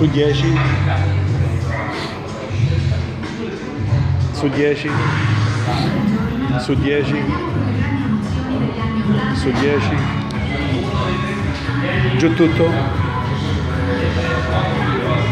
su 10 su 10 su 10 su 10 giù tutto.